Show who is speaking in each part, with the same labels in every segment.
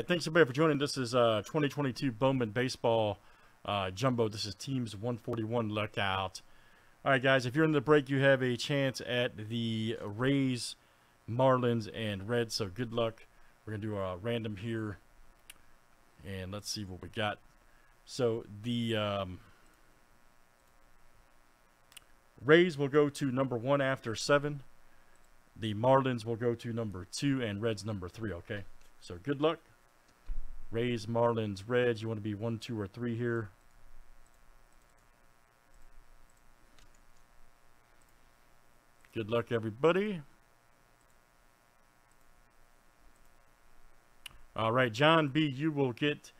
Speaker 1: Thanks everybody for joining. This is uh 2022 Bowman Baseball uh, Jumbo. This is Teams 141 Lookout. All right, guys, if you're in the break, you have a chance at the Rays, Marlins, and Reds. So good luck. We're gonna do a random here, and let's see what we got. So the um, Rays will go to number one after seven. The Marlins will go to number two, and Reds number three. Okay, so good luck. Rays, Marlins, Reds. You want to be one, two, or three here. Good luck, everybody. All right, John B., you will get,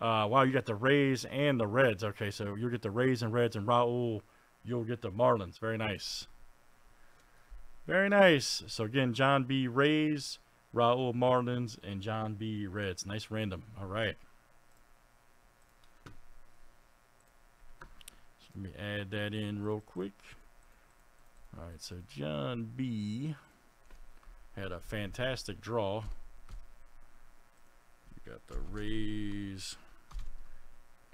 Speaker 1: uh, wow, you got the Rays and the Reds. Okay, so you'll get the Rays and Reds, and Raul, you'll get the Marlins. Very nice. Very nice. So again, John B. Rays, Raul Marlins, and John B. Reds. Nice random. All right. So let me add that in real quick. All right, so John B. had a fantastic draw. You got the Rays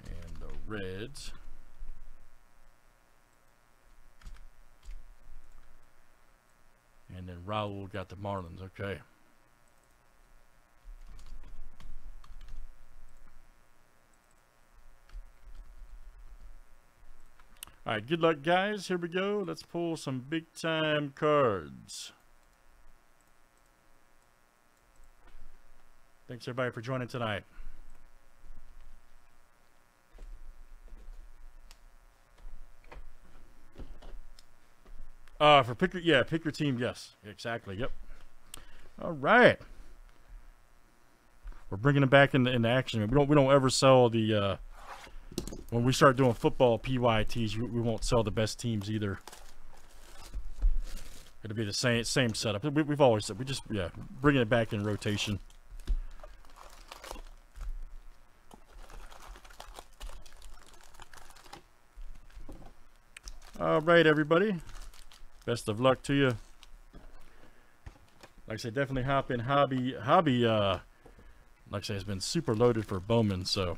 Speaker 1: and the Reds. And then Raul got the Marlins. Okay. All right, good luck, guys. Here we go. Let's pull some big time cards. Thanks, everybody, for joining tonight. Uh, for pick your, yeah, pick your team. Yes, exactly. Yep. All right. We're bringing them back into, into action. We don't we don't ever sell the uh, when we start doing football PYTs. We won't sell the best teams either. It'll be the same same setup. We, we've always said we just yeah bringing it back in rotation. All right, everybody. Best of luck to you. Like I said, definitely hop in hobby. Hobby, uh, like I say, has been super loaded for Bowman, so.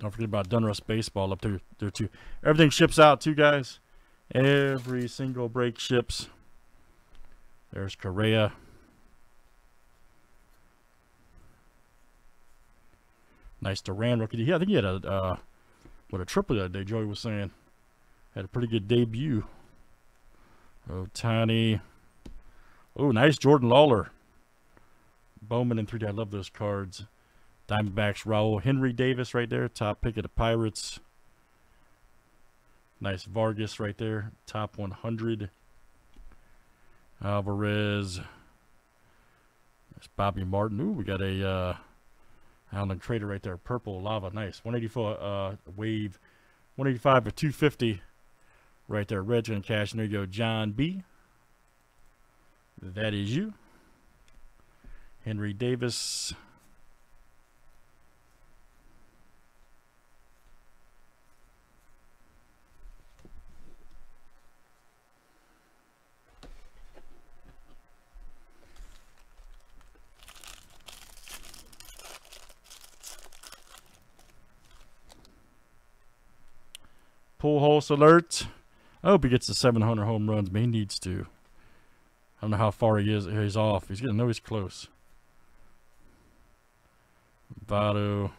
Speaker 1: Don't forget about Donruss Baseball up there, there too. Everything ships out too, guys. Every single break ships. There's Correa. Nice Duran rookie. Yeah, I think he had a uh, what a triple that day. Joey was saying had a pretty good debut. Oh, tiny. Oh, nice Jordan Lawler. Bowman and 3D. I love those cards. Diamondbacks, Raul Henry Davis right there, top pick of the Pirates. Nice Vargas right there, top 100. Alvarez. There's Bobby Martin. Ooh, we got a uh, Alan Trader right there. Purple lava. Nice. 184 uh, wave. 185 or 250 right there. Red and cash. And there you go. John B. That is you. Henry Davis. Pujols alert. I hope he gets the 700 home runs, but he needs to. I don't know how far he is. He's off. He's gonna know he's close. Votto.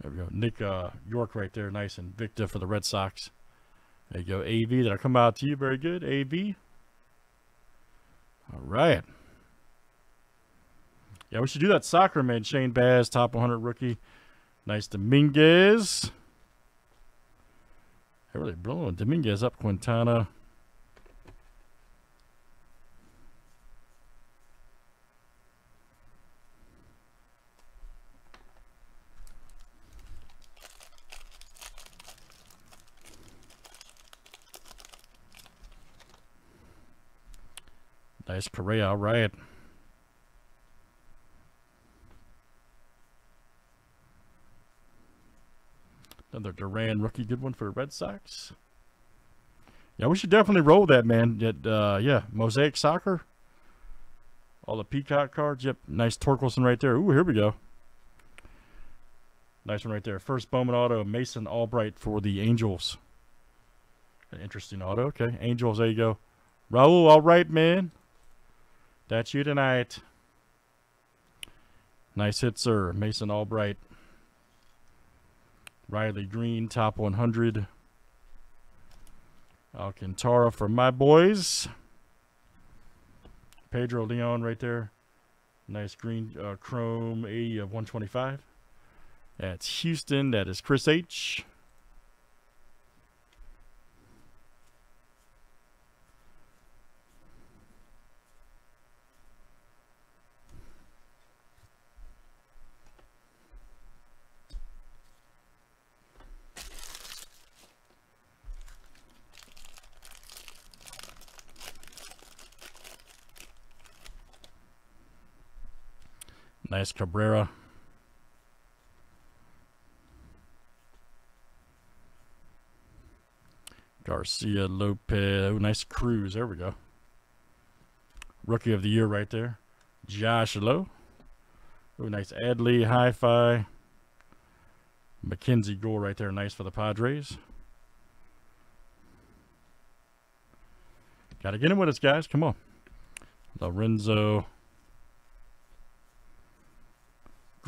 Speaker 1: There we go. Nick uh, Yorke right there. Nice and Victor for the Red Sox. There you go. AV. That'll come out to you. Very good. AV. All right. Yeah, we should do that soccer man. Shane Baz, top 100 rookie. Nice Dominguez. They're really blowing Dominguez up Quintana. Nice Correa, all right. Another Duran rookie, good one for the Red Sox. Yeah, we should definitely roll that, man. Yet, uh, yeah, Mosaic Soccer. All the Peacock cards. Yep, nice Torkelson right there. Ooh, here we go. Nice one right there. First Bowman auto, Mason Albright for the Angels. An interesting auto. Okay, Angels, there you go. Raul, all right, man. That's you tonight. Nice hit, sir. Mason Albright. Riley Greene, top 100. Alcantara for my boys. Pedro Leon right there. Nice green uh, chrome 80 of 125. That's Houston. That is Chris H. Nice Cabrera. Garcia Lopez. Oh, nice Cruz. There we go. Rookie of the year right there. Josh Lowe. Oh, nice Adley Hi-Fi. Mackenzie Gore right there. Nice for the Padres. Got to get him with us, guys. Come on. Lorenzo.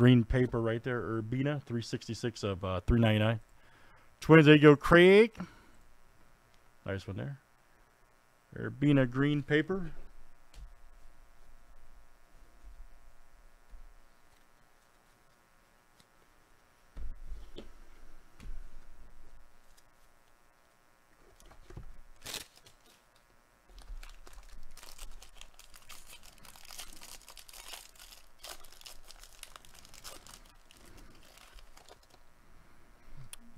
Speaker 1: Green paper right there. Urbina. 366 of uh, 399. Twins, there you go. Craig. Nice one there. Urbina green paper.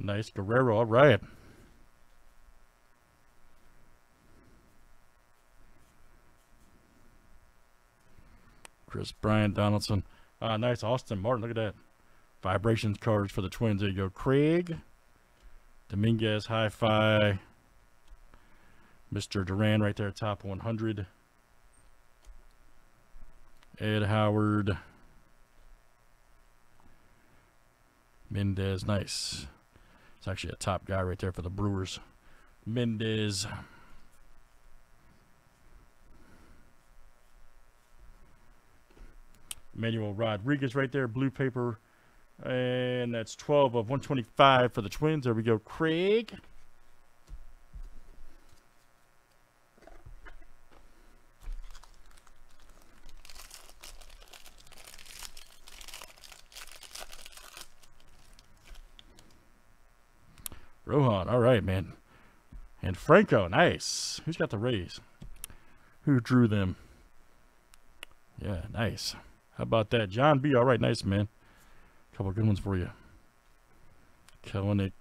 Speaker 1: Nice Guerrero. All right. Kris Bryant Donaldson. Uh, nice Austin Martin. Look at that. Vibrations cards for the Twins. There you go. Craig. Dominguez Hi-Fi. Mr. Duran right there, top 100. Ed Howard. Mendez, nice. It's actually a top guy right there for the Brewers. Mendez. Manuel Rodriguez right there, blue paper. And that's 12 of 125 for the Twins. There we go, Craig. Rohan, all right, man. And Franco, nice. Who's got the Rays? Who drew them? Yeah, nice. How about that? John B. All right, nice, man. A couple good ones for you. Kelenic.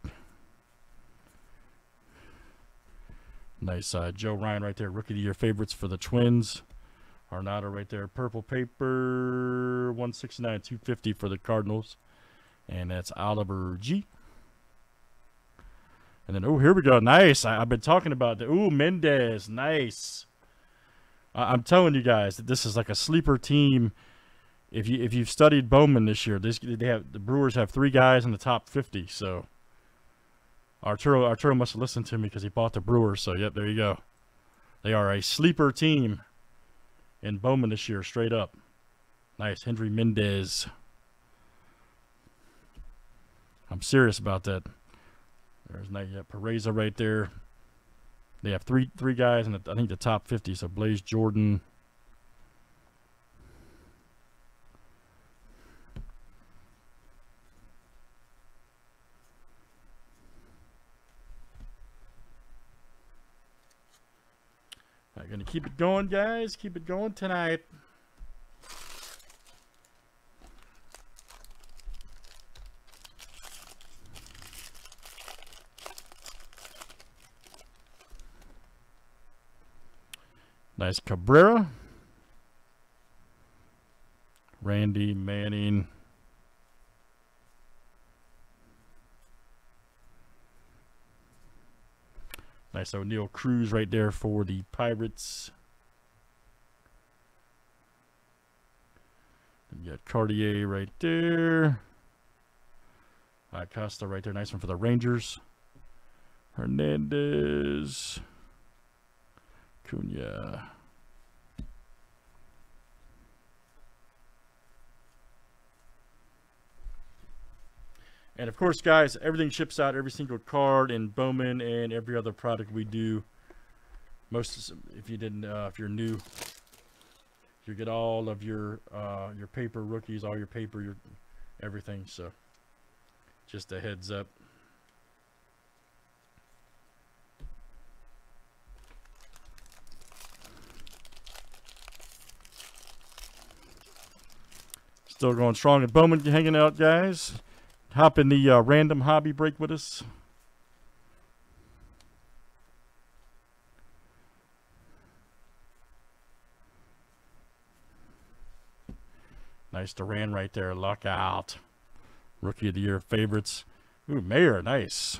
Speaker 1: Nice. Uh, Joe Ryan right there. Rookie of the Year favorites for the Twins. Arenado right there. Purple paper. 169, 250 for the Cardinals. And that's Oliver G. And then, oh, here we go. Nice. I, have been talking about the. Ooh, Mendez. Nice. I, I'm telling you guys that this is like a sleeper team if you if you've studied Bowman this year, this they have the Brewers have three guys in the top 50. So Arturo Arturo must have listened to me because he bought the Brewers. So yep, there you go. They are a sleeper team in Bowman this year, straight up. Nice, Henry Mendez. I'm serious about that. There's not yet Pereza right there. They have three three guys in the, I think the top 50. So Blaze Jordan, I'm gonna keep it going, guys. Keep it going tonight. Nice Cabrera. Randy Manning. Nice Oneil Cruz right there for the Pirates. You got Cartier right there. Acosta right there. Nice one for the Rangers. Hernandez. Cunha. And of course, guys, everything ships out, every single card in Bowman and every other product we do. Most, if you didn't, uh, if you're new, you get all of your uh, your paper rookies, all your paper, your everything. So, just a heads up. Still going strong at Bowman, hanging out, guys. Hop in the uh, random hobby break with us. Nice Duran right there. Luck out. Rookie of the year favorites. Ooh, Mayer, nice.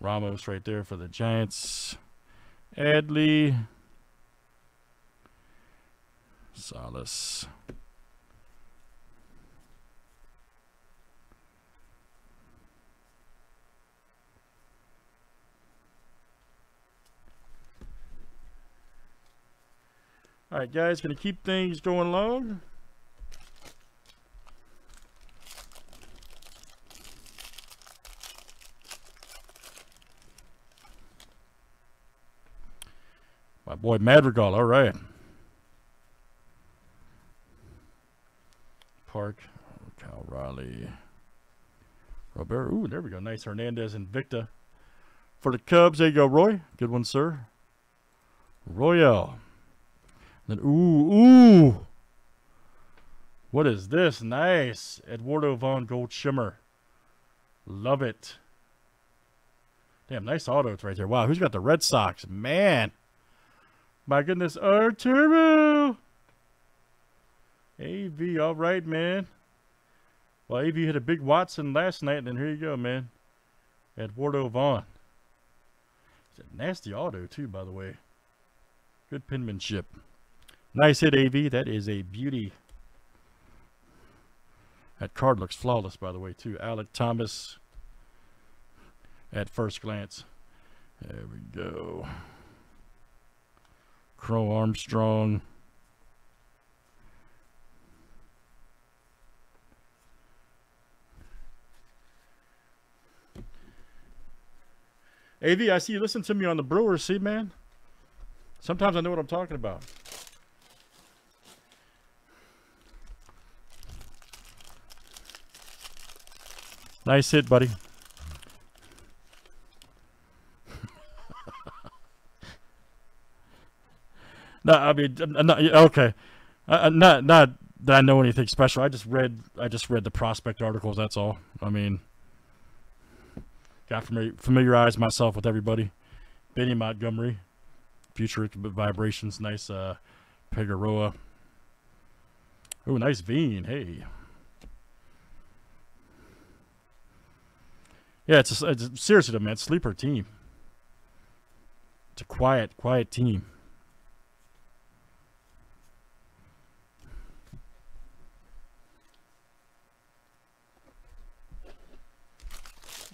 Speaker 1: Ramos right there for the Giants. Adley. Salas. All right, guys, gonna keep things going along. My boy Madrigal, all right. Park, Cal Raleigh, Robert. Ooh, there we go. Nice Hernandez and Victor. For the Cubs, there you go, Roy. Good one, sir. Royale. Then, ooh, ooh. What is this? Nice. Eduardo Von Gold Shimmer. Love it. Damn, nice autos right there. Wow, who's got the Red Sox? Man. My goodness. Arturo. AV, all right, man. Well, AV hit a big Watson last night, and here you go, man. Eduardo Vaughn. It's a nasty auto, too, by the way. Good penmanship. Nice hit, AV. That is a beauty. That card looks flawless, by the way, too. Alek Thomas at first glance. There we go. Crow Armstrong. AV, I see you listen to me on the Brewers, see, man? Sometimes I know what I'm talking about. Nice hit, buddy. no, I mean, not, okay. Uh, not not that I know anything special. I just read I just read the prospect articles. That's all. I mean, got familiar, familiarized myself with everybody. Benny Montgomery, Futuristic Vibrations, nice uh, Pegaroa. Oh, nice Veen. Hey. Yeah, it's, a, it's seriously, man, sleeper team. It's a quiet, quiet team.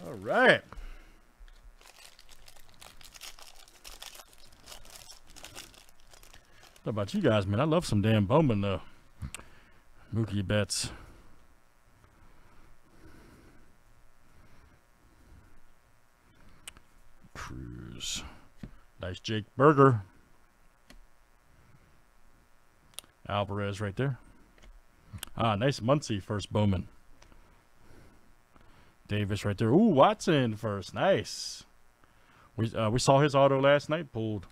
Speaker 1: All right. How about you guys, man? I love some damn Bowman, though. Mookie Betts. Cruz. Nice Jake Burger. Alvarez right there. Ah, nice Muncy first Bowman. Davis right there. Ooh, Watson first. Nice. We uh, we saw his auto last night pulled.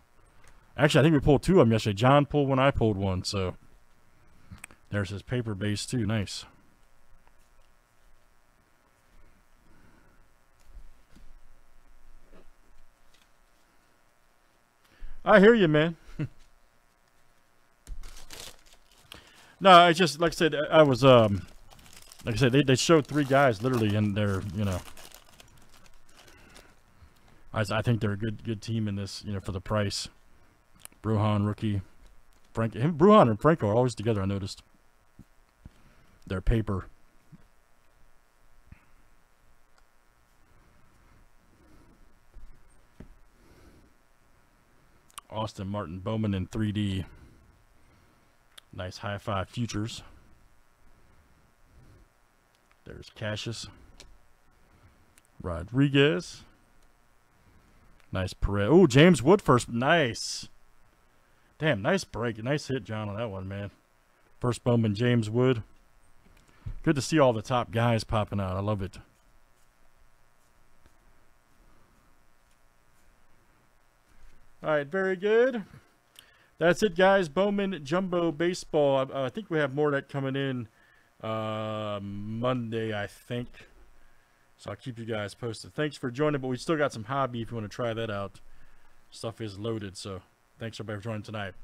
Speaker 1: Actually, I think we pulled two of them yesterday. John pulled one. I pulled one. So there's his paper base too. Nice. I hear you, man. no, I just like I said, I was um, like I said, they they showed three guys literally in their you know I, I think they're a good good team in this. You know, for the price. Bruján, rookie. Frank him Bruján and Franco are always together. I noticed. Their paper. Austin Martin Bowman in 3D. Nice high five futures. There's Cassius. Rodriguez. Nice parade. Oh, James Wood first. Nice. Damn, nice break. Nice hit, John, on that one, man. First Bowman, James Wood. Good to see all the top guys popping out. I love it. All right, very good. That's it, guys. Bowman Jumbo Baseball. I, I think we have more of that coming in uh, Monday, I think. So I'll keep you guys posted. Thanks for joining, but we still got some hobby if you want to try that out. Stuff is loaded, so thanks everybody for joining tonight.